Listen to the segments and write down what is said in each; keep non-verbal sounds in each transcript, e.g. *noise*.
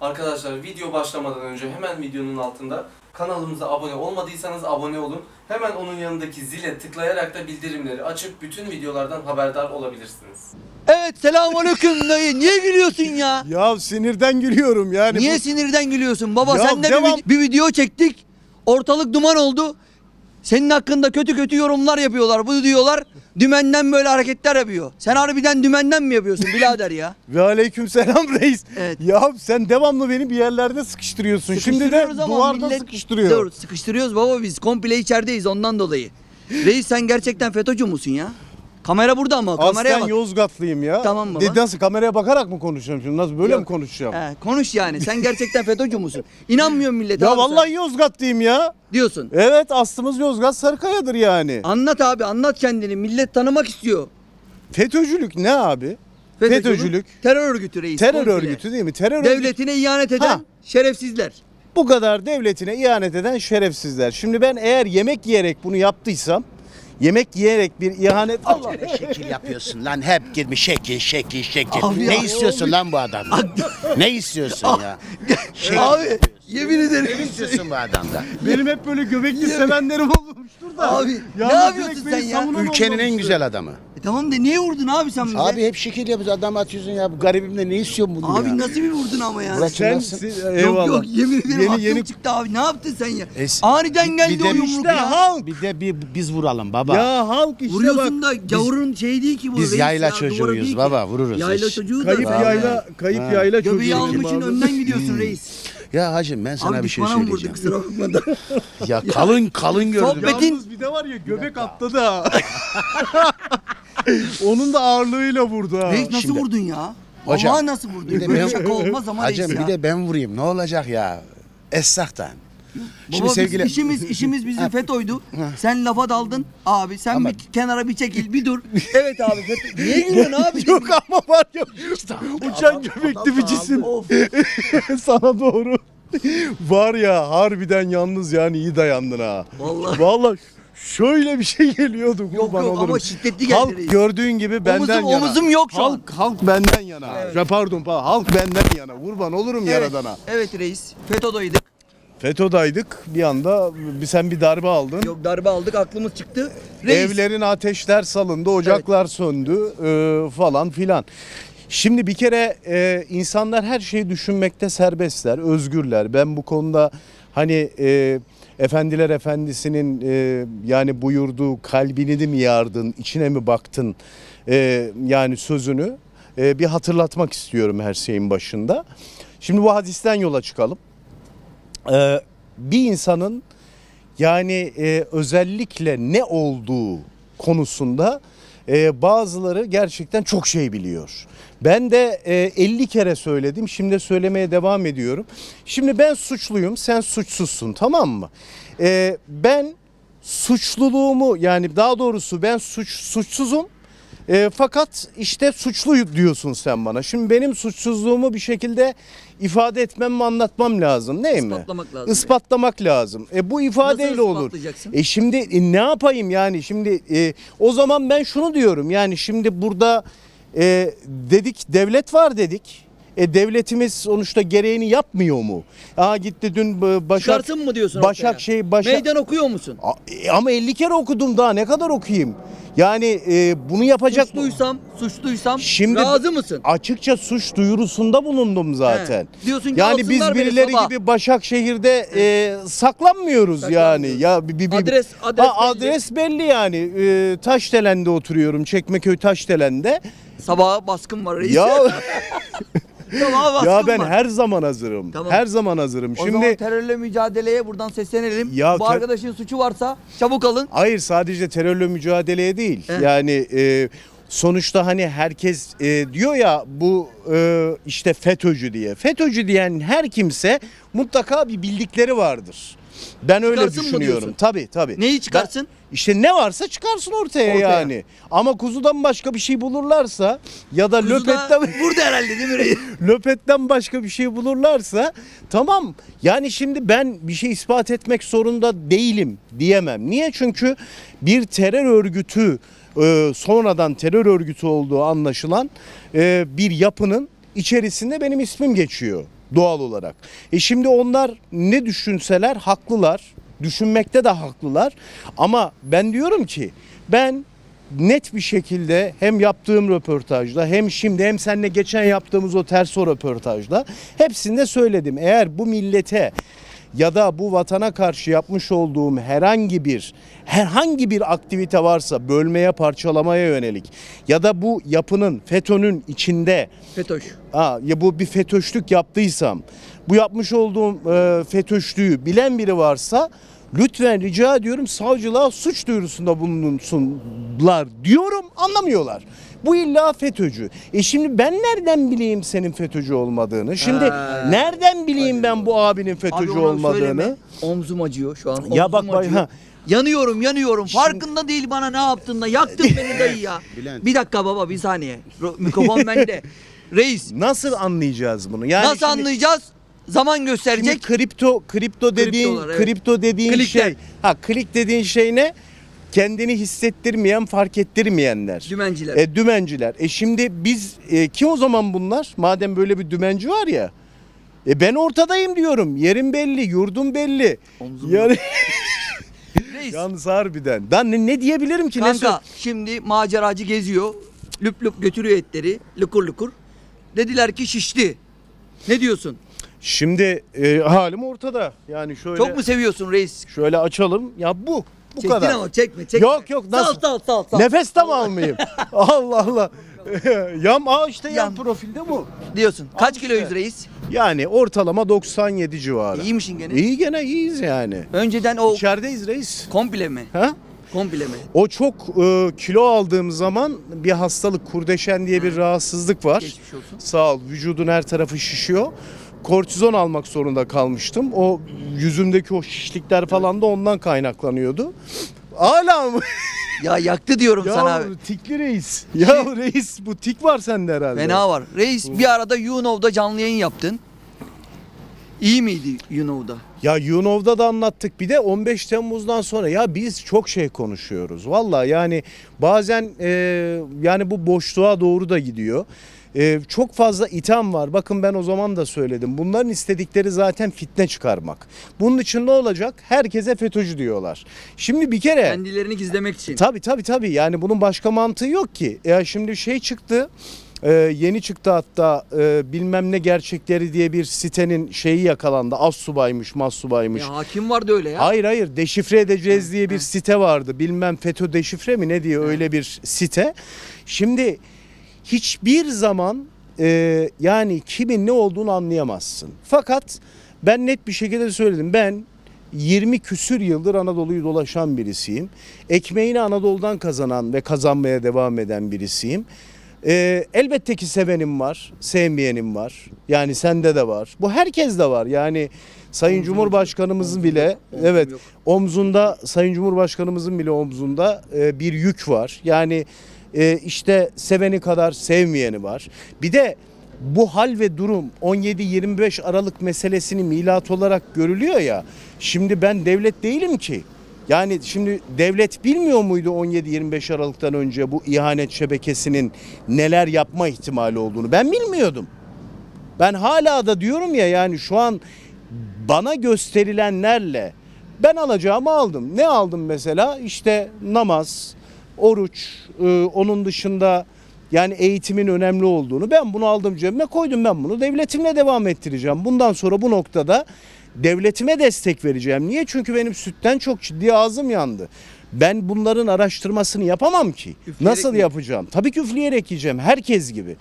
Arkadaşlar video başlamadan önce hemen videonun altında kanalımıza abone olmadıysanız abone olun. Hemen onun yanındaki zile tıklayarak da bildirimleri açıp bütün videolardan haberdar olabilirsiniz. Evet selamünaleyküm *laughs* dayı. Niye gülüyorsun ya? Ya sinirden gülüyorum yani. Niye bu- sinirden gülüyorsun? Baba Ya sen de bir, devam- vid- bir video çektik. Ortalık duman oldu. Senin hakkında kötü kötü yorumlar yapıyorlar. Bu diyorlar dümenden böyle hareketler yapıyor. Sen harbiden dümenden mi yapıyorsun *laughs* birader ya? Ve aleyküm selam reis. Evet. Ya sen devamlı beni bir yerlerde sıkıştırıyorsun. Şimdi de ama duvarda millet- sıkıştırıyor. Dur sıkıştırıyoruz baba biz komple içerideyiz ondan dolayı. Reis sen gerçekten FETÖ'cü musun ya? Kamera burada ama kameraya Aslen bak. Yozgatlıyım ya. Tamam baba. De- Nasıl kameraya bakarak mı konuşacağım şimdi? Nasıl böyle Yok. mi konuşacağım? He, konuş yani sen gerçekten FETÖ'cü musun? İnanmıyor millet Ya abi sen. vallahi Yozgatlıyım ya. diyorsun. Evet aslımız Yozgat Sarıkaya'dır yani. Anlat abi anlat kendini millet tanımak istiyor. FETÖ'cülük ne abi? FETÖ'cülük. Terör örgütü reis. Terör komple. örgütü değil mi? Terör örgütü. Devletine ihanet eden Ha. şerefsizler. Bu kadar devletine ihanet eden şerefsizler. Şimdi ben eğer yemek yiyerek bunu yaptıysam yemek yiyerek bir ihanet. Allah Ne şekil yapıyorsun lan? Hep girmiş şekil şekil şekil. Abi ne ya, istiyorsun lan bu adamdan? ne istiyorsun ya? Şekil. Abi yemin ederim. ne istiyorsun bu adamdan? benim hep böyle göbekli sevenlerim olmuştur da. Abi, ne yapıyorsun sen ya? Ülkenin en güzel adamı. E tamam da niye vurdun abi sen bize? Abi hep şekil yapıyorsun adam atıyorsun ya. Bu garibimle ne istiyorsun bunu Abi ya? nasıl bir vurdun ama ya? Bırak Sen, Nasıl? sen- Yok eyvallah. yok yemin ederim Yeni yeni çıktı abi. Ne yaptın sen ya? Es- Aniden geldi bir o de yumruk işte ya. halk. Bir de bir biz vuralım baba. Ya halk işte Vuruyorsun bak. da gavurun şey değil ki bu. biz yayla ya, çocuğuyuz baba, vururuz Yayla çocuğu da. Kayıp yayla, kayıp yayla çocuğu. Göbeği almışın önden gidiyorsun reis. Ya hacım ben sana Abi bir şey vurdu söyleyeceğim. da. Ya kalın kalın gördüm. Sohbet- Yalnız bir de var ya göbek atladı *laughs* ha. Onun da ağırlığıyla vurdu ha. Reis nasıl Şimdi- vurdun ya? Hocam, Vallahi nasıl vurdun? bir de ben- şaka olmaz ama Hacım bir de ben vurayım ne olacak ya? Esnaftan. Şimdi Baba sevgili biz işimiz işimiz bizim FETÖ'ydü. Sen lafa daldın. Abi sen Ama- bir kenara bir çekil bir dur. *laughs* Evet abi FETÖ. Niye gülüyorsun abi? Yok ama var ya uçan göbekli bir cisim Of. *laughs* sana doğru. var ya harbiden yalnız yani iyi dayandın ha. Vallahi. Vallahi şöyle bir şey geliyordu Yok kurban yok olurum. ama şiddetli geldi Halk gördüğün gibi benden Omuzum- yana. omuzum yok şu an. halk, Halk benden yana. Ya Pardon pardon halk benden yana. Kurban olurum Evet, yaradana. evet reis. FETÖ'deydik. FETÖ'daydık bir anda bir sen bir darbe aldın. Yok darbe aldık aklımız çıktı. Reis. Evlerin ateşler salındı, ocaklar söndü e, falan filan. Şimdi bir kere e, insanlar her şeyi düşünmekte serbestler, özgürler. Ben bu konuda hani e, Efendiler Efendisi'nin e, yani buyurduğu kalbini de mi yardın, içine mi baktın e, yani sözünü e, bir hatırlatmak istiyorum her şeyin başında. Şimdi bu hadisten yola çıkalım. E, bir insanın yani e, özellikle ne olduğu konusunda e, bazıları gerçekten çok şey biliyor. Ben de e, 50 kere söyledim. Şimdi söylemeye devam ediyorum. Şimdi ben suçluyum, sen suçsuzsun tamam mı? E, ben suçluluğumu yani daha doğrusu ben suç suçsuzum. E, fakat işte suçlu diyorsun sen bana. Şimdi benim suçsuzluğumu bir şekilde ifade etmem ve anlatmam lazım değil mi? İspatlamak lazım. Ispatlamak lazım. E, bu ifadeyle Nasıl olur. E şimdi e, ne yapayım yani şimdi e, o zaman ben şunu diyorum yani şimdi burada e, dedik devlet var dedik. E devletimiz sonuçta gereğini yapmıyor mu? Aa gitti dün e, Başak Çıkarsın mı diyorsun Başak şey Başak Meydan okuyor musun? A- e, ama 50 kere okudum daha ne kadar okuyayım? Yani e, bunu yapacak Suçluysam, suçluysam Şimdi- razı mısın? açıkça suç duyurusunda bulundum zaten. He. Diyorsun ki yani biz birileri gibi Başakşehir'de e, saklanmıyoruz yani. Ya bir, bir- bir- Adres- adres Ha, belli. adres belli yani. E, Taşdelen'de oturuyorum. Çekmeköy Taşdelen'de. Sabaha baskın var reis. ya *laughs* Baskın ya ben var. her zaman hazırım. Tamam. Her zaman hazırım. O Şimdi zaman terörle mücadeleye buradan seslenelim. Ya Bu arkadaşın suçu varsa çabuk alın. Hayır sadece terörle mücadeleye değil. He. Yani e, sonuçta hani herkes e, diyor ya bu e, işte FETÖ'cü diye. FETÖ'cü diyen her kimse mutlaka bir bildikleri vardır. Ben öyle Çıkarsın mı düşünüyorum. diyorsun? Tabii tabii. Neyi çıkarsın? Ben- işte ne varsa çıkarsın ortaya, Ortaya. yani. Ama kuzudan başka bir şey bulurlarsa ya da Kuzu da löpetten *laughs* burada herhalde değil mi *laughs* löpetten başka bir şey bulurlarsa tamam yani şimdi ben bir şey ispat etmek zorunda değilim diyemem. Niye? Çünkü bir terör örgütü e, sonradan terör örgütü olduğu anlaşılan e, bir yapının içerisinde benim ismim geçiyor. Doğal olarak. E şimdi onlar ne düşünseler haklılar. Düşünmekte de haklılar. Ama ben diyorum ki ben net bir şekilde hem yaptığım röportajda hem şimdi hem seninle geçen yaptığımız o ters o röportajda hepsinde söyledim. Eğer bu millete ya da bu vatana karşı yapmış olduğum herhangi bir herhangi bir aktivite varsa bölmeye parçalamaya yönelik ya da bu yapının FETÖ'nün içinde FETÖ'ş. Ha, ya bu bir FETÖ'şlük yaptıysam, bu yapmış olduğum e, FETÖ'şlüğü bilen biri varsa lütfen rica ediyorum savcılığa suç duyurusunda bulunsunlar diyorum anlamıyorlar. Bu illa FETÖ'cü. E şimdi ben nereden bileyim senin FETÖ'cü olmadığını? Şimdi Ha. nereden bileyim ben bu abinin FETÖ'cü Abi olmadığını? söyleme. Omzum acıyor şu an. Ya omzum bak bak, acıyor. ha. Yanıyorum yanıyorum. Farkında değil bana ne yaptığında. Yaktın *laughs* beni dayı ya. Bülent. Bir dakika baba bir saniye. Ro- Mikrofon bende. *laughs* Reis Nasıl anlayacağız bunu? Yani nasıl şimdi- anlayacağız? Zaman Şimdi gösterecek. kripto kripto dediğin Kriptolar, evet. kripto dediğin Klikler. şey ha klik dediğin şey ne? Kendini hissettirmeyen, fark ettirmeyenler. Dümenciler. E, dümenciler. E şimdi biz e, kim o zaman bunlar? Madem böyle bir dümenci var ya. E ben ortadayım diyorum. Yerim belli, yurdum belli. Omzum Yani *laughs* Reis. yalnız harbiden. Ben ne, ne diyebilirim ki? Ne Kanka şimdi maceracı geziyor. Lüp lüp götürüyor etleri. Lukur lukur. Dediler ki şişti. Ne diyorsun? Şimdi e, halim ortada. Yani şöyle Çok mu seviyorsun reis? şöyle açalım. Ya bu. Bu Çektin kadar. ama çekme çekme. Yok, yok, nasıl? Sal sal sal sal. Nefes mi almayayım? *laughs* Allah Allah. *laughs* Yam aa işte yan, Yan. profilde bu. Diyorsun. Kaç işte. kiloyuz reis? Yani ortalama 97 civarı. İyi misin gene? İyi gene iyiyiz yani. Önceden o İçerideyiz reis. komple mi? Ha? Komple mi? O çok e, kilo aldığım zaman bir hastalık kurdeşen diye bir rahatsızlık var. Geçmiş olsun. Sağ ol. Vücudun her tarafı şişiyor. Kortizon almak zorunda kalmıştım. O yüzümdeki o şişlikler falan da ondan kaynaklanıyordu. Hala mı? *laughs* Ya yaktı diyorum ya sana abi. tikli reis. Ya reis bu tik var sende herhalde. Fena var. Reis bir arada YouNow'da canlı yayın yaptın. İyi miydi YouNow'da? Ya Yunov'da da anlattık bir de 15 Temmuz'dan sonra ya biz çok şey konuşuyoruz. Valla yani bazen e, yani bu boşluğa doğru da gidiyor. E, çok fazla itham var. Bakın ben o zaman da söyledim. Bunların istedikleri zaten fitne çıkarmak. Bunun için ne olacak? Herkese FETÖ'cü diyorlar. Şimdi bir kere... Kendilerini gizlemek için. Tabii tabii tabii yani bunun başka mantığı yok ki. Ya şimdi şey çıktı. e, yeni çıktı hatta e, bilmem ne gerçekleri diye bir sitenin şeyi yakalandı. Az subaymış, mas subaymış. Ya hakim vardı öyle ya. Hayır hayır deşifre edeceğiz Hı, diye bir hı. site vardı. Bilmem FETÖ deşifre mi ne diye öyle bir site. Şimdi hiçbir zaman e, yani kimin ne olduğunu anlayamazsın. Fakat ben net bir şekilde söyledim. Ben 20 küsür yıldır Anadolu'yu dolaşan birisiyim. Ekmeğini Anadolu'dan kazanan ve kazanmaya devam eden birisiyim. Ee, elbette ki sevenim var, sevmeyenim var. Yani sende de var. Bu herkes de var. Yani Sayın Omzum Cumhurbaşkanımızın omzum bile omzum evet yok. omzunda Sayın Cumhurbaşkanımızın bile omzunda e, bir yük var. Yani e, işte seveni kadar sevmeyeni var. Bir de bu hal ve durum 17-25 Aralık meselesini milat olarak görülüyor ya. Şimdi ben devlet değilim ki. Yani şimdi devlet bilmiyor muydu 17-25 Aralık'tan önce bu ihanet şebekesinin neler yapma ihtimali olduğunu? Ben bilmiyordum. Ben hala da diyorum ya yani şu an bana gösterilenlerle ben alacağımı aldım. Ne aldım mesela? İşte namaz, oruç, e, onun dışında yani eğitimin önemli olduğunu ben bunu aldım cebime koydum ben bunu devletimle devam ettireceğim. Bundan sonra bu noktada devletime destek vereceğim. Niye? Çünkü benim sütten çok ciddi ağzım yandı. Ben bunların araştırmasını yapamam ki. Üfleyerek Nasıl mi? yapacağım? Tabii ki üfleyerek yiyeceğim herkes gibi.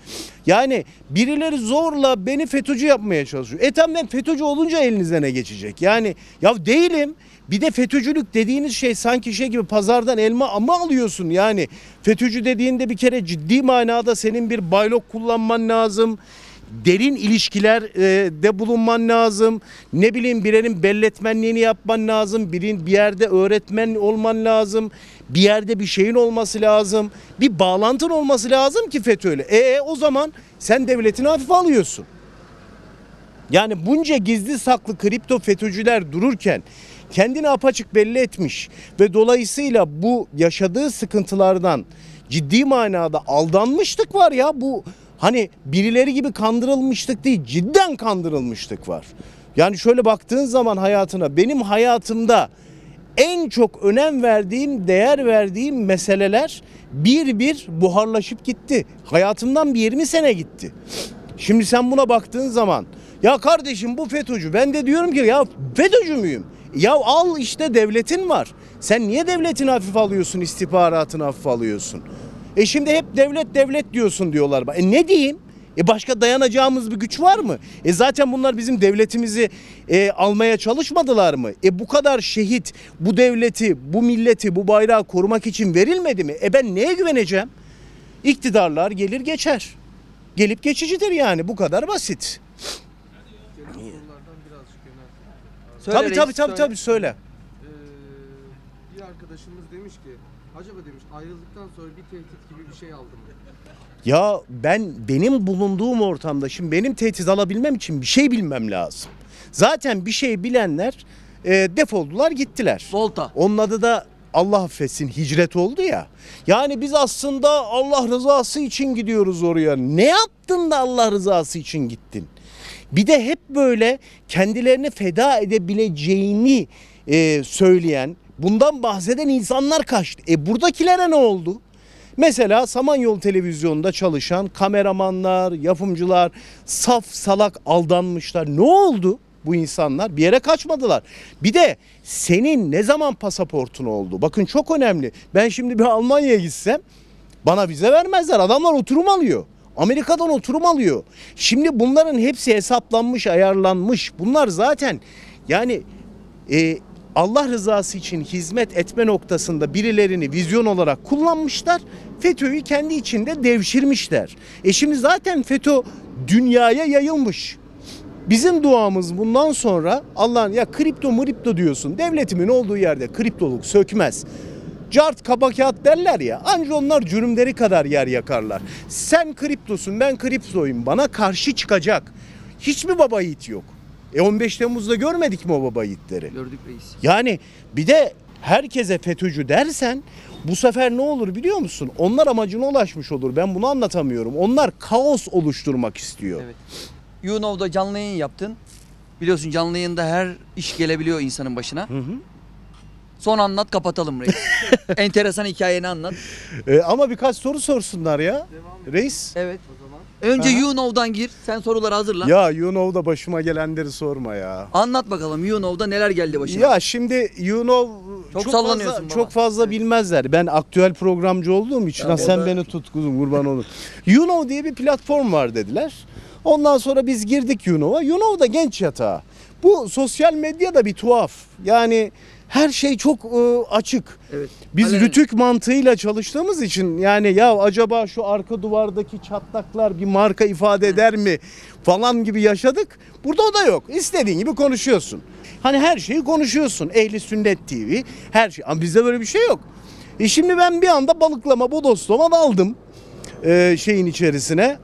Yani birileri zorla beni FETÖ'cü yapmaya çalışıyor. E tamam ben FETÖ'cü olunca elinize ne geçecek? Yani ya değilim. Bir de FETÖ'cülük dediğiniz şey sanki şey gibi pazardan elma ama alıyorsun yani. FETÖ'cü dediğinde bir kere ciddi manada senin bir baylok kullanman lazım. Derin ilişkiler e, de bulunman lazım. Ne bileyim birinin belletmenliğini yapman lazım. Birin bir yerde öğretmen olman lazım. Bir yerde bir şeyin olması lazım. Bir bağlantın olması lazım ki FETÖ'yle. E o zaman sen devletini hafife alıyorsun. Yani bunca gizli saklı kripto FETÖ'cüler dururken kendini apaçık belli etmiş ve dolayısıyla bu yaşadığı sıkıntılardan ciddi manada aldanmışlık var ya bu Hani birileri gibi kandırılmıştık değil, cidden kandırılmıştık var. Yani şöyle baktığın zaman hayatına, benim hayatımda en çok önem verdiğim, değer verdiğim meseleler bir bir buharlaşıp gitti. Hayatımdan bir 20 sene gitti. Şimdi sen buna baktığın zaman ya kardeşim bu FETÖ'cü. Ben de diyorum ki ya FETÖ'cü müyüm? Ya al işte devletin var. Sen niye devletin hafif alıyorsun, istihbaratını hafif alıyorsun? E şimdi hep devlet devlet diyorsun diyorlar. E ne diyeyim? E başka dayanacağımız bir güç var mı? E zaten bunlar bizim devletimizi e, almaya çalışmadılar mı? E bu kadar şehit bu devleti, bu milleti, bu bayrağı korumak için verilmedi mi? E ben neye güveneceğim? İktidarlar gelir geçer. Gelip geçicidir yani bu kadar basit. Söyle tabii reis, tabii tabii söyle. tabii söyle. Ee, bir arkadaşımız demiş ki acaba demiş ayrıldıktan sonra bir tehdit gibi bir şey aldım. Ya ben benim bulunduğum ortamda şimdi benim tehdit alabilmem için bir şey bilmem lazım. Zaten bir şey bilenler e, defoldular gittiler. Volta. Onun adı da Allah affetsin hicret oldu ya. Yani biz aslında Allah rızası için gidiyoruz oraya. Ne yaptın da Allah rızası için gittin? Bir de hep böyle kendilerini feda edebileceğini e, söyleyen, bundan bahseden insanlar kaçtı. E buradakilere ne oldu? Mesela Samanyolu televizyonda çalışan kameramanlar, yapımcılar saf salak aldanmışlar. Ne oldu bu insanlar? Bir yere kaçmadılar. Bir de senin ne zaman pasaportun oldu? Bakın çok önemli. Ben şimdi bir Almanya'ya gitsem bana vize vermezler. Adamlar oturum alıyor. Amerika'dan oturum alıyor. Şimdi bunların hepsi hesaplanmış, ayarlanmış. Bunlar zaten yani e, Allah rızası için hizmet etme noktasında birilerini vizyon olarak kullanmışlar. FETÖ'yü kendi içinde devşirmişler. E şimdi zaten FETÖ dünyaya yayılmış. Bizim duamız bundan sonra Allah'ın ya kripto mripto diyorsun. Devletimin olduğu yerde kriptoluk sökmez. Cart kaba kağıt derler ya. Anca onlar cürümleri kadar yer yakarlar. Sen kriptosun ben kriptoyum. Bana karşı çıkacak. Hiç mi baba yiğit yok? E 15 Temmuz'da görmedik mi o baba yiğitleri? Gördük reis. Yani bir de herkese FETÖ'cü dersen bu sefer ne olur biliyor musun? Onlar amacına ulaşmış olur. Ben bunu anlatamıyorum. Onlar kaos oluşturmak istiyor. Evet. You Know'da canlı yayın yaptın. Biliyorsun canlı yayında her iş gelebiliyor insanın başına. Hı hı. Son anlat kapatalım reis. *laughs* Enteresan hikayeni anlat. E, ama birkaç soru sorsunlar ya. Reis. Evet. Önce Aha. You Know'dan gir. Sen soruları hazırla. Ya you know'da başıma gelenleri sorma ya. Anlat bakalım You Know'da neler geldi başına. Ya şimdi you know Çok çok, sallanıyorsun fazla, baba. çok fazla Evet. bilmezler. Ben aktüel programcı olduğum için Ya ha, sen da- beni tut kuzum kurban olur. you know diye bir platform var dediler. Ondan sonra biz girdik you know'a. You know da genç yatağı. Bu sosyal medya da bir tuhaf. Yani her şey çok e, açık. Evet. Biz Alenen. rütük mantığıyla çalıştığımız için yani ya acaba şu arka duvardaki çatlaklar bir marka ifade eder mi falan gibi yaşadık. Burada o da yok. İstediğin gibi konuşuyorsun. Hani her şeyi konuşuyorsun. Ehli sünnet TV her şey. Ama bizde böyle bir şey yok. E şimdi ben bir anda balıklama bodoslama daldım e, şeyin içerisine.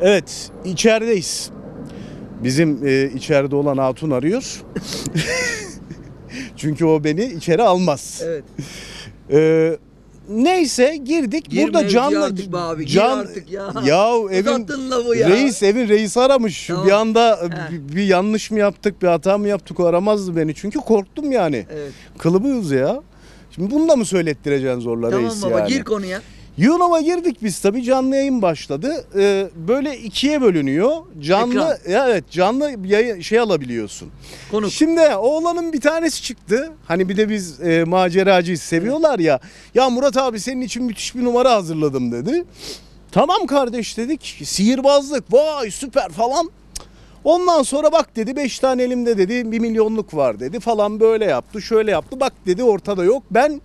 Evet içerideyiz. Bizim e, içeride olan hatun arıyor. *laughs* *laughs* Çünkü o beni içeri almaz. Evet. *laughs* Ee, neyse girdik. Gir Burada canlı artık abi, gir can artık ya. *laughs* ya evin ya. reis evin reisi aramış. Tamam. bir anda He. bir, bir yanlış mı yaptık, bir hata mı yaptık o aramazdı beni. Çünkü korktum yani. Evet. Kılıbıyız ya. Şimdi bunu da mı söylettireceksin zorla Tamam reis baba yani? gir konuya. Yunova girdik biz tabii canlı yayın başladı. Ee, böyle ikiye bölünüyor. Canlı ya evet canlı yayın, şey alabiliyorsun. Konuk. Şimdi oğlanın bir tanesi çıktı. Hani bir de biz e, maceracıyız seviyorlar ya. Ya Murat abi senin için müthiş bir numara hazırladım dedi. Tamam kardeş dedik. Sihirbazlık vay süper falan. Ondan sonra bak dedi 5 tane elimde dedi 1 milyonluk var dedi falan böyle yaptı şöyle yaptı. Bak dedi ortada yok. Ben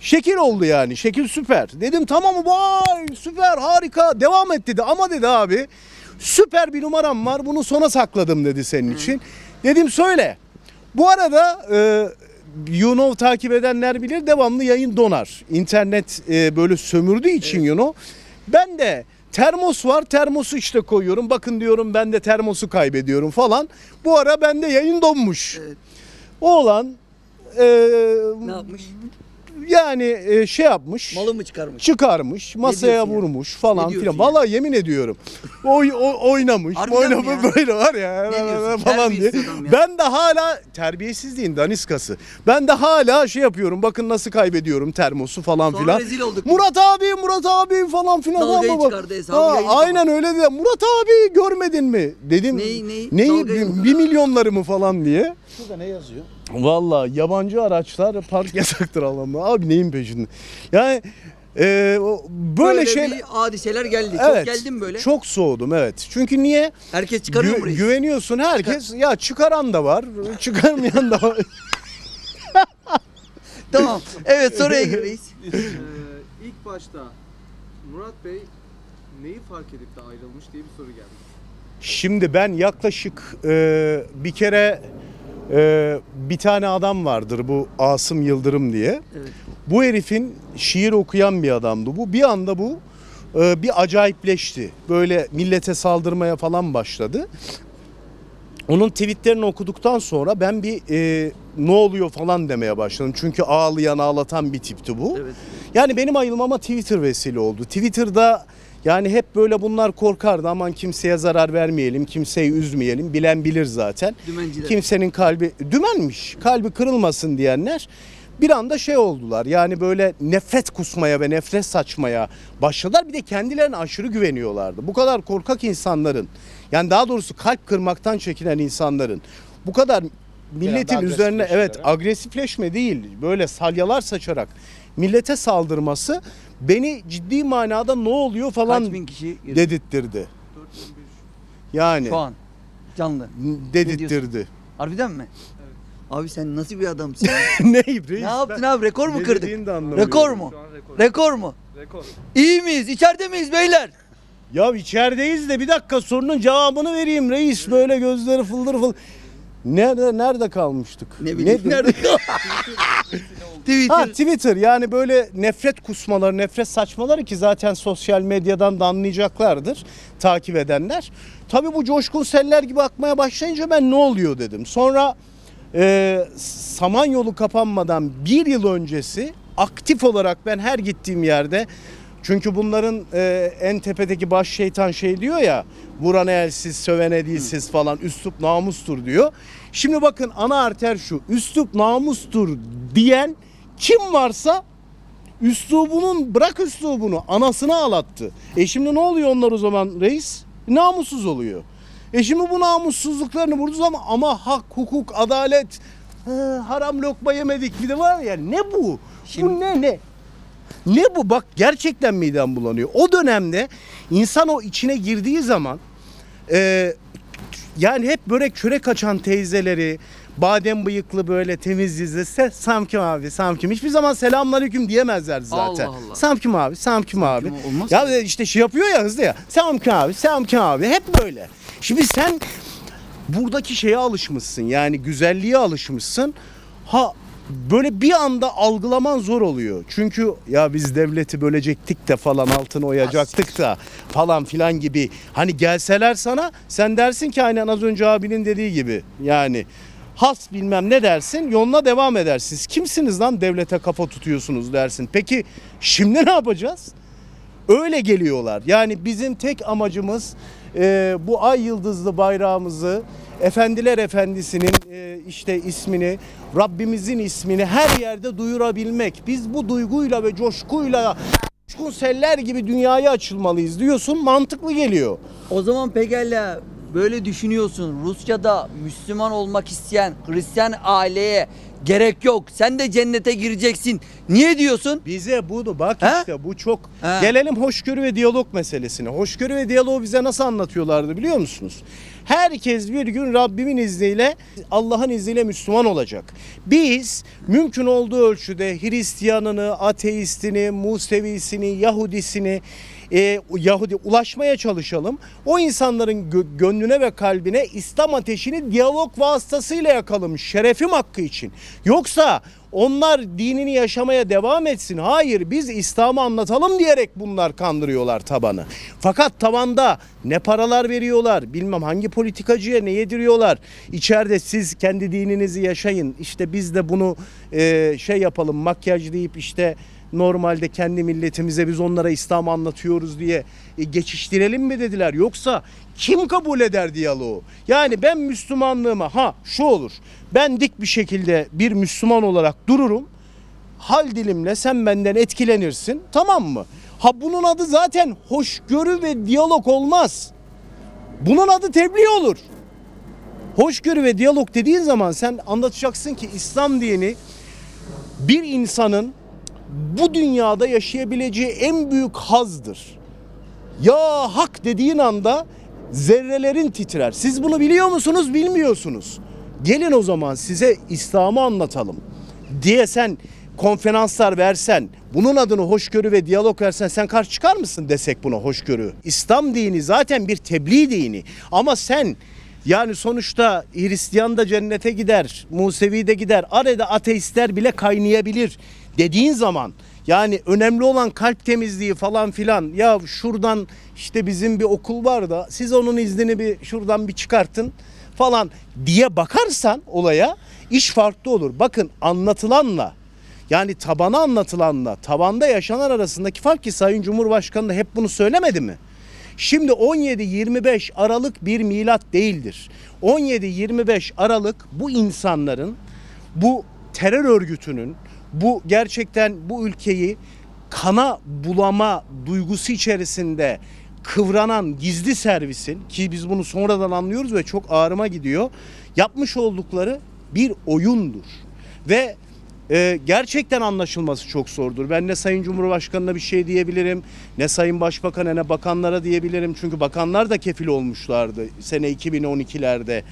şekil oldu yani şekil süper. Dedim tamam vay süper harika devam et dedi. Ama dedi abi süper bir numaram var bunu sona sakladım dedi senin için. Dedim söyle. Bu arada e, You Know takip edenler bilir devamlı yayın donar. İnternet e, böyle sömürdüğü için You Know. Ben de termos var termosu işte koyuyorum. Bakın diyorum ben de termosu kaybediyorum falan. Bu ara bende yayın donmuş. Evet. Oğlan e, Ne yapmış? Yani e, şey yapmış. Malı mı çıkarmış? çıkarmış, masaya diyorsun ya? vurmuş falan Ne diyorsun filan. ya? Vallahi yemin ediyorum. Oy, o- oynamış, Harbiden mi oynamış ya? *laughs* böyle var ya diyorsun? falan diye. Terbiyesiz adam ya. Ben de hala terbiyesizliğin daniskası. Ben de hala şey yapıyorum. Bakın nasıl kaybediyorum termosu falan Sonra filan. rezil olduk. Murat abi, Murat abi falan filan. Dalgayı ama bak- çıkardı, hesabı Ha, yayın Aynen öyle de. Murat abi görmedin mi? Dedim. Neyi, neyi? Dalgayı Bir, mı? bir milyonları mı falan diye. Şurada ne yazıyor? Vallahi yabancı araçlar park *laughs* yasaktır Allah'ım. Abi neyin peşinde? Yani e, o- böyle, şey bir hadiseler geldi. Evet. Çok geldim böyle. Çok soğudum evet. Çünkü niye? Herkes çıkarıyor Gü- burayı. güveniyorsun herkes. Ya çıkaran da var, çıkarmayan da var. *laughs* Tamam. Evet soruya gir reis. Ee, ilk başta Murat Bey neyi fark edip de ayrılmış diye bir soru geldi. Şimdi ben yaklaşık e, bir kere e, bir tane adam vardır bu Asım Yıldırım diye. Evet. Bu herifin şiir okuyan bir adamdı bu. Bir anda bu e, bir acayipleşti. Böyle millete saldırmaya falan başladı. Onun tweetlerini okuduktan sonra ben bir e, ne oluyor falan demeye başladım. Çünkü ağlayan ağlatan bir tipti bu. Evet. Yani benim ayılmama Twitter vesile oldu. Twitter'da yani hep böyle bunlar korkardı aman kimseye zarar vermeyelim, kimseyi üzmeyelim. Bilen bilir zaten. Dümenciler. Kimsenin kalbi dümenmiş, kalbi kırılmasın diyenler bir anda şey oldular. Yani böyle nefret kusmaya ve nefret saçmaya başladılar. Bir de kendilerine aşırı güveniyorlardı. Bu kadar korkak insanların yani daha doğrusu kalp kırmaktan çekinen insanların bu kadar milletin üzerine evet agresifleşme değil böyle salyalar saçarak millete saldırması beni ciddi manada ne oluyor falan Kaç bin kişi girdi dedirttirdi. Yani şu an canlı. dedirttirdi. Harbiden mi? Abi sen nasıl bir adamsın? *laughs* ne reis? ne yaptın abi? Rekor mu Ne kırdın? dediğini de anlamıyorum. Rekor mu? Şu an rekor. Rekor mu? Rekor. İyi miyiz? İçeride miyiz beyler? Ya içerideyiz de bir dakika sorunun cevabını vereyim reis böyle gözleri fıldır fıldır. Nerede nerede kalmıştık? Ne bileyim Ne- nerede? *laughs* *laughs* Twitter. Ha Twitter yani böyle nefret kusmaları, nefret saçmaları ki zaten sosyal medyadan da anlayacaklardır takip edenler. Tabii bu coşkun seller gibi akmaya başlayınca ben ne oluyor dedim. Sonra e, Samanyolu kapanmadan bir yıl öncesi aktif olarak ben her gittiğim yerde çünkü bunların e, en tepedeki baş şeytan şey diyor ya vuran elsiz sövene dilsiz falan üslup namustur diyor. Şimdi bakın ana arter şu üslup namustur diyen kim varsa üslubunun bırak üslubunu anasını ağlattı. E şimdi ne oluyor onlar o zaman reis? Namussuz oluyor. E şimdi bu namussuzluklarını vurduğu zaman ama hak, hukuk, adalet, he, haram lokma yemedik bir de var ya ne bu? Bu ne ne? Ne bu? Bak gerçekten midem bulanıyor. O dönemde insan o içine girdiği zaman e, yani hep böyle küre kaçan teyzeleri, badem bıyıklı böyle temiz yüzlü "Se- Samkim abi, Samkim. Hiçbir zaman selamünaleyküm diyemezler zaten. Allah Allah. Samkim abi, Samkim abi. olmaz ya işte şey yapıyor ya hızlı ya. Samkim abi, Samkim abi. Hep böyle. Şimdi sen buradaki şeye alışmışsın. Yani güzelliğe alışmışsın. Ha böyle bir anda algılaman zor oluyor. Çünkü ya biz devleti bölecektik de falan altını oyacaktık da falan filan gibi. Hani gelseler sana sen dersin ki aynen az önce abinin dediği gibi. Yani has bilmem ne dersin yoluna devam edersin. Siz kimsiniz lan devlete kafa tutuyorsunuz dersin. Peki şimdi ne yapacağız? Öyle geliyorlar. Yani bizim tek amacımız e, bu ay yıldızlı bayrağımızı Efendiler Efendisi'nin e, işte ismini, Rabbimizin ismini her yerde duyurabilmek. Biz bu duyguyla ve coşkuyla coşkun seller gibi dünyaya açılmalıyız diyorsun. Mantıklı geliyor. O zaman pekala böyle düşünüyorsun. Rusya'da Müslüman olmak isteyen Hristiyan aileye gerek yok. Sen de cennete gireceksin. Niye diyorsun? Bize bunu bak He? işte bu çok. He. Gelelim hoşgörü ve diyalog meselesine. Hoşgörü ve diyaloğu bize nasıl anlatıyorlardı biliyor musunuz? Herkes bir gün Rabbimin izniyle Allah'ın izniyle Müslüman olacak. Biz mümkün olduğu ölçüde Hristiyanını, ateistini, Musevisini, Yahudisini e, Yahudi ulaşmaya çalışalım. O insanların gö- gönlüne ve kalbine İslam ateşini diyalog vasıtasıyla yakalım şerefim hakkı için. Yoksa onlar dinini yaşamaya devam etsin. Hayır biz İslam'ı anlatalım diyerek bunlar kandırıyorlar tabanı. Fakat tabanda ne paralar veriyorlar, bilmem hangi politikacıya ne yediriyorlar. İçeride siz kendi dininizi yaşayın. İşte biz de bunu e, şey yapalım makyajlayıp işte normalde kendi milletimize biz onlara İslam anlatıyoruz diye e, geçiştirelim mi dediler. Yoksa kim kabul eder diyaloğu? Yani ben Müslümanlığıma ha şu olur. Ben dik bir şekilde bir Müslüman olarak dururum. Hal dilimle sen benden etkilenirsin. Tamam mı? Ha bunun adı zaten hoşgörü ve diyalog olmaz. Bunun adı tebliğ olur. Hoşgörü ve diyalog dediğin zaman sen anlatacaksın ki İslam dini bir insanın bu dünyada yaşayabileceği en büyük hazdır. Ya hak dediğin anda zerrelerin titrer. Siz bunu biliyor musunuz bilmiyorsunuz. Gelin o zaman size İslam'ı anlatalım diye sen konferanslar versen, bunun adını hoşgörü ve diyalog versen sen karşı çıkar mısın desek buna hoşgörü? İslam dini zaten bir tebliğ dini ama sen yani sonuçta Hristiyan da cennete gider, Musevi de gider, arada ateistler bile kaynayabilir dediğin zaman yani önemli olan kalp temizliği falan filan ya şuradan işte bizim bir okul var da siz onun iznini bir şuradan bir çıkartın falan diye bakarsan olaya iş farklı olur. Bakın anlatılanla yani tabana anlatılanla tabanda yaşanan arasındaki fark ki Sayın Cumhurbaşkanı da hep bunu söylemedi mi? Şimdi 17-25 Aralık bir milat değildir. 17-25 Aralık bu insanların bu terör örgütünün bu gerçekten bu ülkeyi kana bulama duygusu içerisinde kıvranan gizli servisin ki biz bunu sonradan anlıyoruz ve çok ağrıma gidiyor. Yapmış oldukları bir oyundur. Ve e, gerçekten anlaşılması çok zordur. Ben ne Sayın Cumhurbaşkanı'na bir şey diyebilirim, ne Sayın Başbakan'a ne bakanlara diyebilirim. Çünkü bakanlar da kefil olmuşlardı sene 2012'lerde.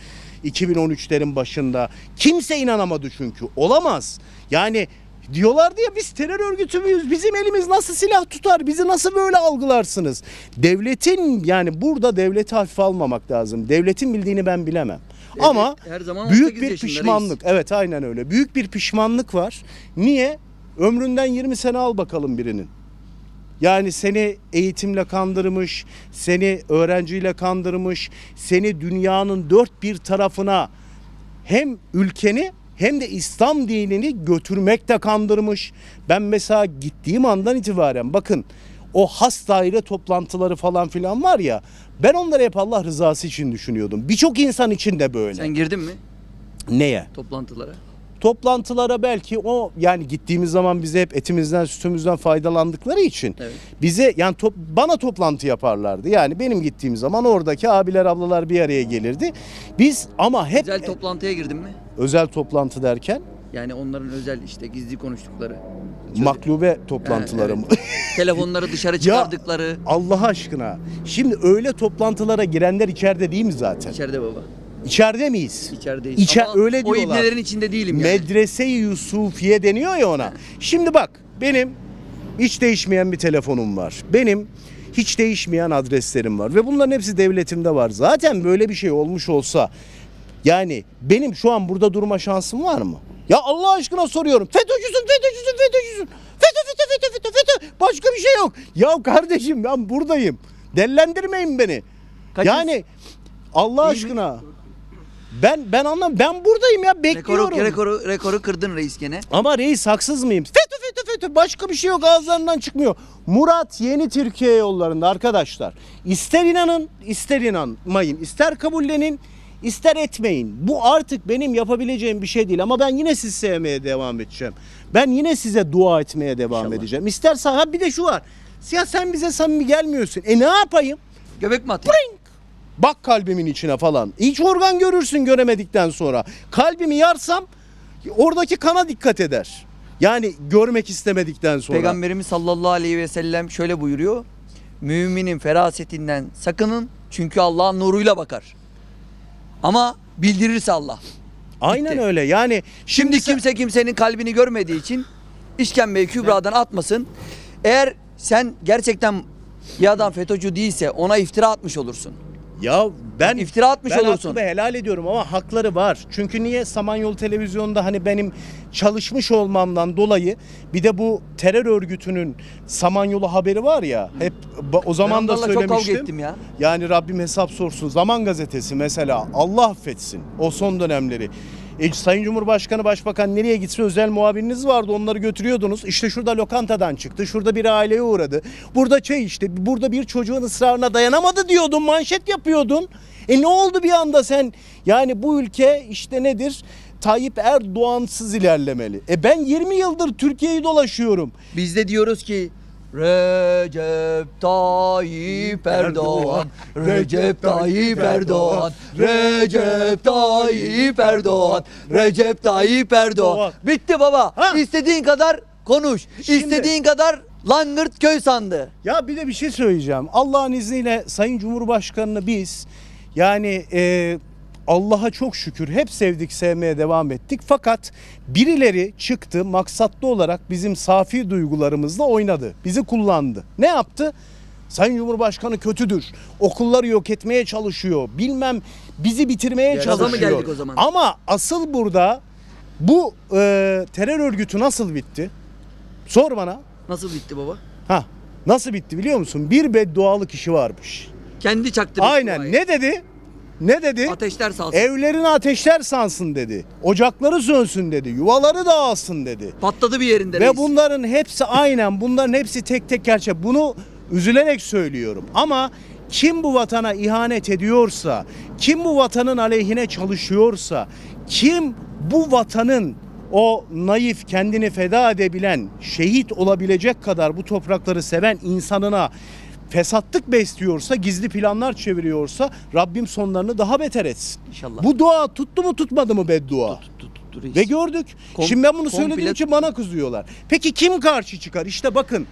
2013'lerin başında kimse inanamadı çünkü olamaz. Yani diyorlardı ya biz terör örgütü müyüz? Bizim elimiz nasıl silah tutar? Bizi nasıl böyle algılarsınız? Devletin yani burada devleti hafife almamak lazım. Devletin bildiğini ben bilemem. Ama her zaman büyük 18 bir pişmanlık. Evet aynen öyle. Büyük bir pişmanlık var. Niye? Ömründen 20 sene al bakalım birinin. Yani seni eğitimle kandırmış, seni öğrenciyle kandırmış, seni dünyanın dört bir tarafına hem ülkeni hem de İslam dinini götürmekte kandırmış. Ben mesela gittiğim andan itibaren bakın o has daire toplantıları falan filan var ya ben onları hep Allah rızası için düşünüyordum. Birçok insan için de böyle. Sen girdin mi Neye? toplantılara? Toplantılara belki o yani gittiğimiz zaman bize hep etimizden sütümüzden faydalandıkları için Evet. bize yani top, bana toplantı yaparlardı. Yani benim gittiğim zaman oradaki abiler ablalar bir araya gelirdi. Biz ama hep Özel toplantıya girdin mi? Özel toplantı derken Yani onların özel işte gizli konuştukları. Çözüm- maklube toplantıları mı? *laughs* Telefonları dışarı çıkardıkları. Allah aşkına. Şimdi öyle toplantılara girenler içeride değil mi zaten? İçeride baba. İçeride miyiz? İçerideyiz. İçe- Ama öyle O diyorlar. ibnelerin içinde değilim yani. Medrese-i Yusufiye deniyor ya ona. *laughs* Şimdi bak benim hiç değişmeyen bir telefonum var. Benim hiç değişmeyen adreslerim var ve bunların hepsi devletimde var. Zaten böyle bir şey olmuş olsa yani benim şu an burada durma şansım var mı? Ya Allah aşkına soruyorum. FETÖ'cüsün, FETÖ'cüsün, FETÖ'cüsün. FETÖ, FETÖ, FETÖ, FETÖ, FETÖ. Başka bir şey yok. Ya kardeşim ben buradayım. Dellendirmeyin beni. Kaç yani Allah aşkına. Ben ben anlam ben buradayım ya bekliyorum. Rekoru, rekoru, rekoru kırdın reis gene. Ama reis haksız mıyım? FETÖ FETÖ FETÖ başka bir şey yok ağızlarından çıkmıyor. Murat yeni Türkiye yollarında arkadaşlar. İster inanın ister inanmayın. ister kabullenin ister etmeyin. Bu artık benim yapabileceğim bir şey değil ama ben yine sizi sevmeye devam edeceğim. Ben yine size dua etmeye devam İnşallah. edeceğim. İstersen ha bir de şu var. Ya sen bize samimi gelmiyorsun. E ne yapayım? Göbek mi atayım? Bak kalbimin içine falan. İç organ görürsün göremedikten sonra. Kalbimi yarsam oradaki kana dikkat eder. Yani görmek istemedikten sonra. Peygamberimiz sallallahu aleyhi ve sellem şöyle buyuruyor. Müminin ferasetinden sakının çünkü Allah'ın nuruyla bakar. Ama bildirirse Allah. Aynen Bitti. öyle. Yani Şimdi sen- kimse kimsenin kalbini görmediği için işkembeyi kübradan atmasın. Eğer sen gerçekten bir adam FETÖ'cü değilse ona iftira atmış olursun. Ya ben İftira atmış ben olursun. hakkımı helal ediyorum ama hakları var. Çünkü niye Samanyolu televizyonda hani benim çalışmış olmamdan dolayı bir de bu terör örgütünün Samanyolu haberi var ya hep o zaman ben da onlarla çok kavga söylemiştim. ettim ya. Yani Rabbim hesap sorsun. Zaman gazetesi mesela Allah affetsin o son dönemleri. E, Sayın Cumhurbaşkanı Başbakan nereye gitse özel muhabiriniz vardı onları götürüyordunuz. İşte şurada lokantadan çıktı. Şurada bir aileye uğradı. Burada çay içti. Burada bir çocuğun ısrarına dayanamadı diyordun. Manşet yapıyordun. E ne oldu bir anda sen? Yani bu ülke işte nedir? Tayyip Erdoğansız ilerlemeli. E ben 20 yıldır Türkiye'yi dolaşıyorum. Biz de diyoruz ki Recep Tayyip Erdoğan Recep Tayyip Erdoğan Recep Tayyip Erdoğan Recep Tayyip Erdoğan Bitti baba. Ha. İstediğin kadar konuş. Şimdi- İstediğin kadar langırt köy sandı. Ya bir de bir şey söyleyeceğim. Allah'ın izniyle Sayın Cumhurbaşkanı'nı biz yani e, Allah'a çok şükür hep sevdik sevmeye devam ettik. Fakat birileri çıktı maksatlı olarak bizim safi duygularımızla oynadı. Bizi kullandı. Ne yaptı? Sayın Cumhurbaşkanı kötüdür. Okulları yok etmeye çalışıyor. Bilmem bizi bitirmeye mı çalışıyor. geldik o zaman? Ama asıl burada bu e, terör örgütü nasıl bitti? Sor bana. Nasıl bitti baba? Ha nasıl bitti biliyor musun? Bir beddualı kişi varmış. Kendi çaktı. Aynen. Ne dedi? Ne dedi? Ateşler salsın. Evlerine ateşler sansın dedi. Ocakları sönsün dedi. Yuvaları dağılsın dedi. Patladı bir yerinde Ve reis. bunların hepsi aynen bunların hepsi tek tek gerçek. Bunu üzülerek söylüyorum. Ama kim bu vatana ihanet ediyorsa, kim bu vatanın aleyhine çalışıyorsa, kim bu vatanın o naif kendini feda edebilen, şehit olabilecek kadar bu toprakları seven insanına fesatlık besliyorsa, gizli planlar çeviriyorsa Rabbim sonlarını daha beter etsin. İnşallah. Bu dua tuttu mu tutmadı mı beddua? Tut, tut, tut, reis. Ve gördük. Kom- Şimdi ben bunu söylediğim için bana kızıyorlar. Peki kim karşı çıkar? İşte bakın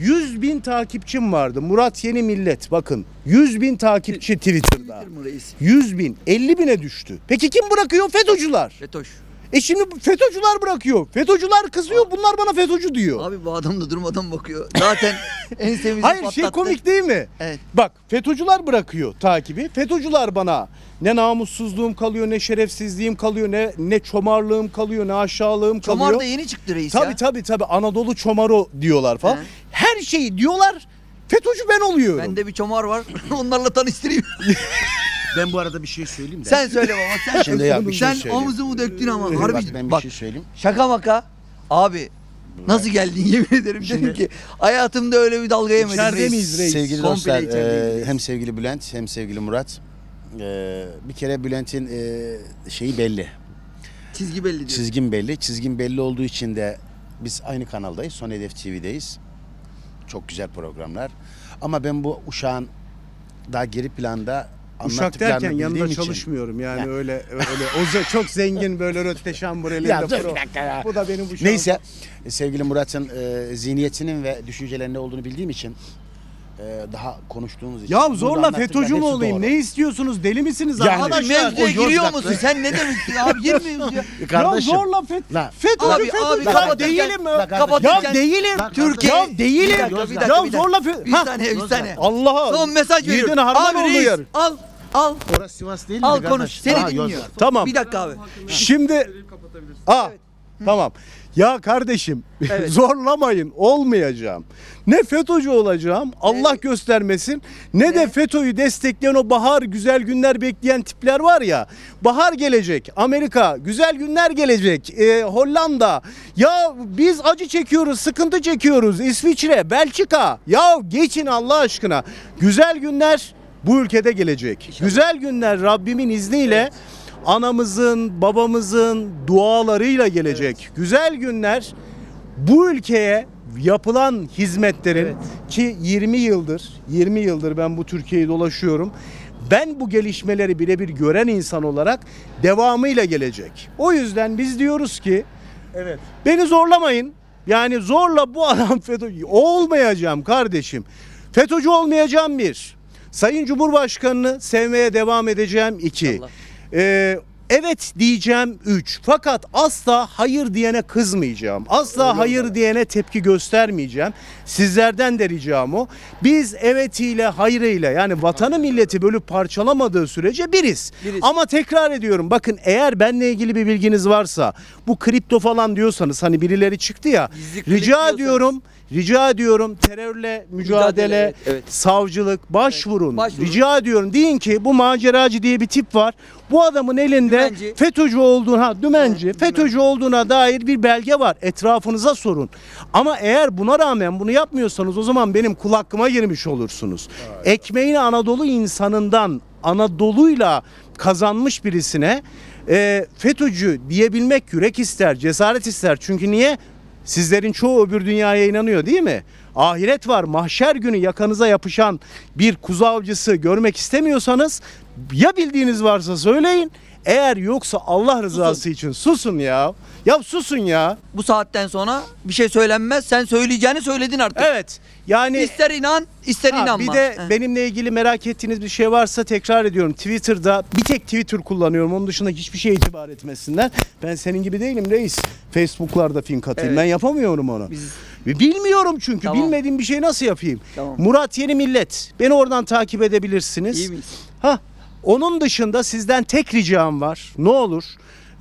100 bin takipçim vardı. Murat Yeni Millet bakın. 100 bin takipçi Twitter'da. Bitir mi reis? 100 bin 50 bine düştü. Peki kim bırakıyor? FETÖ'cüler. FETÖ'ş. E şimdi FETÖ'cüler bırakıyor. FETÖ'cüler kızıyor. Bunlar bana FETÖ'cü diyor. Abi bu adam da durmadan bakıyor. Zaten *laughs* en sevdiğim Hayır şey komik değil mi? Evet. Bak FETÖ'cüler bırakıyor takibi. FETÖ'cüler bana ne namussuzluğum kalıyor, ne şerefsizliğim kalıyor, ne ne çomarlığım kalıyor, ne aşağılığım kalıyor. Çomar da yeni çıktı reis Tabii ya. tabii tabii Anadolu çomaru diyorlar falan. He. Her şeyi diyorlar. FETÖ'cü ben oluyorum. Bende bir çomar var. *laughs* Onlarla tanıştırayım. *laughs* Ben bu arada bir şey söyleyeyim de. sen söyle baba. Sen, Şimdi ya bir şey sen söyleyeyim. omuzumu döktün ama. Bak, Harbi ben bir bak. şey söyleyeyim. Şaka maka. Abi nasıl geldin *laughs* yemin ederim dedim ki hayatımda öyle bir dalga yemedim. İçeride reis. miyiz reis? Sevgili Komple dostlar, e, hem sevgili Bülent hem sevgili Murat. E, bir kere Bülent'in e, şeyi belli. Çizgi belli diyor. Çizgin belli. Çizgin belli olduğu için de biz aynı kanaldayız. Son Hedef TV'deyiz. Çok güzel programlar. Ama ben bu uşağın daha geri planda Uşak derken yanında için- çalışmıyorum yani Ya. öyle öyle o ze- çok zengin böyle rötteşen *laughs* burelinde Ya dur pro. bir dakika ya. Bu da benim uşağım. Neyse sevgili Murat'ın e, zihniyetinin ve düşüncelerinde olduğunu bildiğim için e, daha konuştuğumuz için. Ya zorla FETÖ'cü mü olayım? doğru. Ne istiyorsunuz? Deli misiniz Yani- arkadaşlar? Mevzuya giriyor musun? Sen ne demek ya? Abi girmiyoruz ya. Ya Kardeşim. zorla FET La- FETÖ'cü Abi, FETÖ'cü. abi, ya kapatırken- değilim Ya değilim. Türkiye. Ya değilim. Ya zorla fe- Bir Ha. saniye, bir saniye. Allah'a. Son mesaj veriyorum. Abi reis al, al, Orası Sivas değil mi? al kardeş? konuş. Seni Ha, dinliyor. Yozgat. Tamam. Bir dakika abi. Şimdi Aa, tamam. Ya kardeşim *laughs* Evet. zorlamayın olmayacağım. Ne FETÖ'cü olacağım Allah göstermesin ne, de FETÖ'yü destekleyen o bahar güzel günler bekleyen tipler var ya. Bahar gelecek Amerika güzel günler gelecek e, Hollanda ya biz acı çekiyoruz sıkıntı çekiyoruz İsviçre Belçika ya geçin Allah aşkına güzel günler bu ülkede gelecek. Güzel günler Rabbimin izniyle anamızın, babamızın dualarıyla gelecek. Güzel günler bu ülkeye yapılan hizmetlerin ki 20 yıldır 20 yıldır ben bu Türkiye'yi dolaşıyorum. Ben bu gelişmeleri birebir gören insan olarak devamıyla gelecek. O yüzden biz diyoruz ki evet beni zorlamayın. Yani zorla bu *laughs* adam FETÖ olmayacağım kardeşim. FETÖ'cü olmayacağım bir. Sayın Cumhurbaşkanını sevmeye devam edeceğim iki. Ee, Evet diyeceğim 3. Fakat asla hayır diyene kızmayacağım. Asla hayır diyene tepki göstermeyeceğim. Sizlerden de ricam o. Biz evetiyle hayrıyla yani vatanı milleti bölüp parçalamadığı sürece biriz. Biriz. Ama tekrar ediyorum bakın eğer benle ilgili bir bilginiz varsa bu kripto falan diyorsanız hani birileri çıktı ya Gizli rica ediyorum Rica ediyorum terörle mücadele, Mücadele, evet, evet. savcılık başvurun. başvurun. Rica ediyorum deyin ki bu maceracı diye bir tip var. Bu adamın elinde Dümenci. FETÖ'cü olduğuna, dümenci, Evet, FETÖ'cü olduğuna dair bir belge var. Etrafınıza sorun. Ama eğer buna rağmen bunu yapmıyorsanız o zaman benim kul hakkıma girmiş olursunuz. Ekmeğini Anadolu insanından, Anadolu'yla kazanmış birisine e, FETÖ'cü diyebilmek yürek ister, cesaret ister. Çünkü niye? Sizlerin çoğu öbür dünyaya inanıyor değil mi? Ahiret var. Mahşer günü yakanıza yapışan bir kuzu avcısı görmek istemiyorsanız ya bildiğiniz varsa söyleyin. Eğer yoksa Allah rızası için susun ya. Ya susun ya. Bu saatten sonra bir şey söylenmez. Sen söyleyeceğini söyledin artık. Evet. Yani İster inan, ister Ha, inanma. bir de Heh. benimle ilgili merak ettiğiniz bir şey varsa tekrar ediyorum. Twitter'da bir tek Twitter kullanıyorum. Onun dışında hiçbir şeye itibar etmesinler. Ben senin gibi değilim reis. Facebook'larda fink atayım. Evet. Ben yapamıyorum onu. Biz- Bilmiyorum çünkü. Tamam. Bilmediğim bir şey nasıl yapayım? Tamam. Murat Yeni Millet. Beni oradan takip edebilirsiniz. İyi miyiz? Ha, onun dışında sizden tek ricam var. Ne olur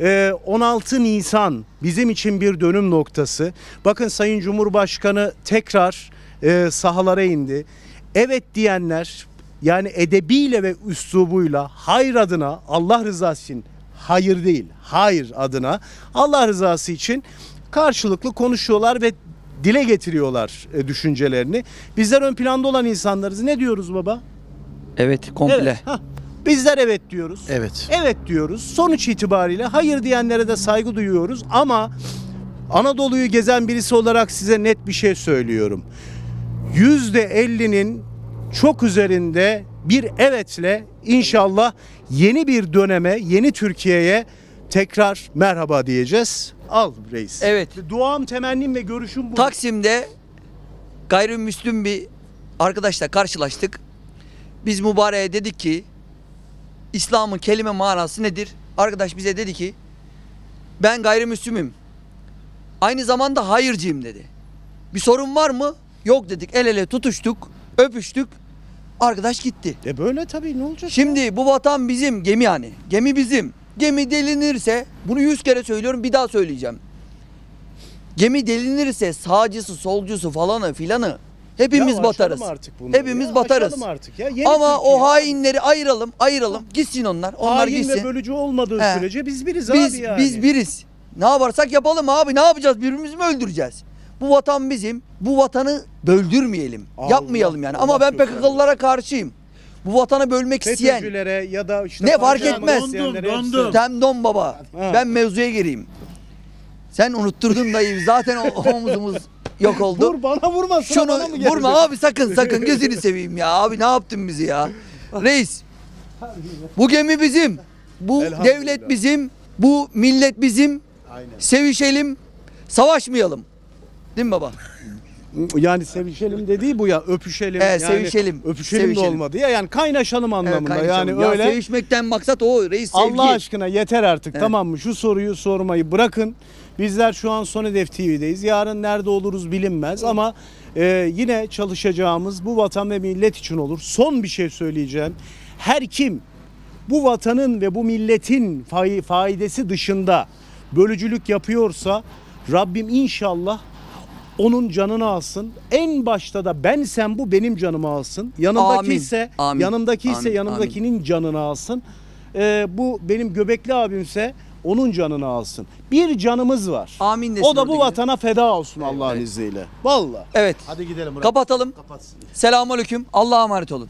e, 16 Nisan bizim için bir dönüm noktası. Bakın Sayın Cumhurbaşkanı tekrar e, sahalara indi. Evet diyenler yani edebiyle ve üslubuyla hayır adına Allah rızası için hayır değil hayır adına Allah rızası için karşılıklı konuşuyorlar ve dile getiriyorlar e, düşüncelerini. Bizler ön planda olan insanlarız. Ne diyoruz baba? Evet, komple. Evet. hah. Bizler evet diyoruz. Evet. Evet diyoruz. Sonuç itibariyle hayır diyenlere de saygı duyuyoruz ama Anadolu'yu gezen birisi olarak size net bir şey söylüyorum. %50'nin çok üzerinde bir evetle inşallah yeni bir döneme, yeni Türkiye'ye tekrar merhaba diyeceğiz. Al reis. Evet. Duam, temennim ve görüşüm bu. Taksim'de gayrimüslim bir arkadaşla karşılaştık. Biz mübareğe dedik ki İslam'ın kelime manası nedir? Arkadaş bize dedi ki ben gayrimüslimim. Aynı zamanda hayırcıyım dedi. Bir sorun var mı? Yok dedik. El ele tutuştuk, öpüştük. Arkadaş gitti. E böyle tabii ne olacak? Şimdi bu vatan bizim gemi yani. Gemi bizim. Gemi delinirse bunu yüz kere söylüyorum bir daha söyleyeceğim. Gemi delinirse sağcısı solcusu falanı filanı hepimiz Ya batarız. artık bunları Hepimiz ya, batarız. artık ya. Yeni Ama Türkiye. o hainleri ayıralım, ayıralım. Gitsin onlar. Onlar Hain gitsin. ve bölücü olmadığı He. sürece biz biriz biz abi yani. biz biriz. Ne yaparsak yapalım abi. Ne yapacağız? Birbirimizi mi öldüreceğiz? Bu vatan bizim. Bu vatanı böldürmeyelim. Allah- Yapmayalım yani. Allah Ama ben. PKK'lılara karşıyım. Bu vatanı bölmek isteyen FETÖ'cülere ya da işte Ne fark etmez. isteyenlere Dondum, hepsi- dondum. Demdon baba. Ha. Ben mevzuya gireyim. Sen unutturdun dayı. Zaten o *laughs* omuzumuz yok oldu. Vur bana vurma sıra Şunu bana mı geldi? vurma abi sakın sakın gözünü seveyim ya. Abi ne yaptın bizi ya? Reis. Bu gemi bizim. Bu Elhamdülillah. devlet bizim. Bu millet bizim. Aynen. Sevişelim. Savaşmayalım. Değil mi baba? Yani sevişelim dediği bu ya öpüşelim. Evet, yani sevişelim. Öpüşelim, de Sevişelim. olmadı ya yani kaynaşalım Evet, anlamında kaynaşalım. yani Ya öyle. sevişmekten maksat o reis sevgi. Allah aşkına yeter artık Evet. tamam mı? Şu soruyu sormayı bırakın. Bizler şu an Son Hedef TV'deyiz. Yarın nerede oluruz bilinmez ama e, yine çalışacağımız bu vatan ve millet için olur. Son bir şey söyleyeceğim. Her kim bu vatanın ve bu milletin faydası dışında bölücülük yapıyorsa Rabbim inşallah onun canını alsın. En başta da ben sen bu benim canımı alsın. Yanımdaki Amin. ise Amin. yanımdaki ise Amin. yanımdakinin canını alsın. Ee, bu benim göbekli abimse onun canını alsın. Bir canımız var. Amin desin O da bu oradakiler. vatana feda olsun Allah'ın Evet. izniyle. Vallahi. Evet. Hadi gidelim. Murat. Kapatalım. Kapatsın. Selamünaleyküm. Allah'a emanet olun.